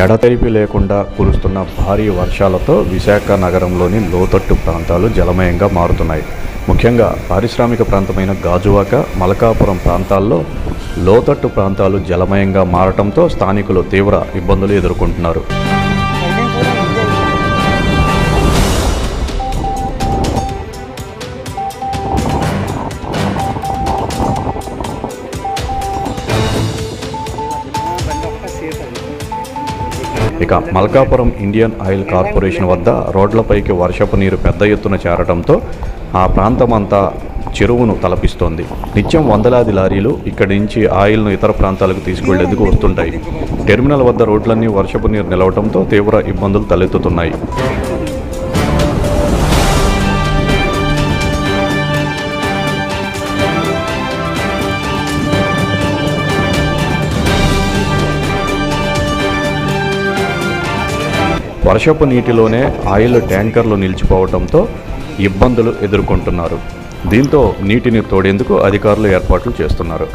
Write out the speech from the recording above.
ఎడతెరిపి లేకుండా కురుస్తున్న భారీ వర్షాలతో విశాఖ నగరంలోని లోతట్టు ప్రాంతాలు జలమయంగా మారుతున్నాయి. ముఖ్యంగా పారిశ్రామిక ప్రాంతమైన గాజువాక మలకాపురం ప్రాంతాల్లో లోతట్టు ప్రాంతాలు జలమయంగా మారటంతో స్థానికులు తీవ్ర ఇబ్బందులు ఎదుర్కొంటున్నారు. ఇక మల్కాపురం ఇండియన్ ఆయిల్ కార్పొరేషన్ వద్ద రోడ్లపైకి వర్షపు నీరు పెద్ద ఎత్తున చేరడంతో ఆ ప్రాంతమంతా చెరువును తలపిస్తోంది. నిత్యం వందలాది లారీలు ఇక్కడి నుంచి ఆయిల్ను ఇతర ప్రాంతాలకు తీసుకెళ్ళేందుకు వస్తుంటాయి. టెర్మినల్ వద్ద రోడ్లన్నీ వర్షపు నీరు నిలవడంతో తీవ్ర ఇబ్బందులు తలెత్తుతున్నాయి. వర్షపు నీటిలోనే ఆయిల్ ట్యాంకర్లు నిలిచిపోవడంతో ఇబ్బందులు ఎదుర్కొంటున్నారు. దీంతో నీటిని తోడేందుకు అధికారులు ఏర్పాట్లు చేస్తున్నారు.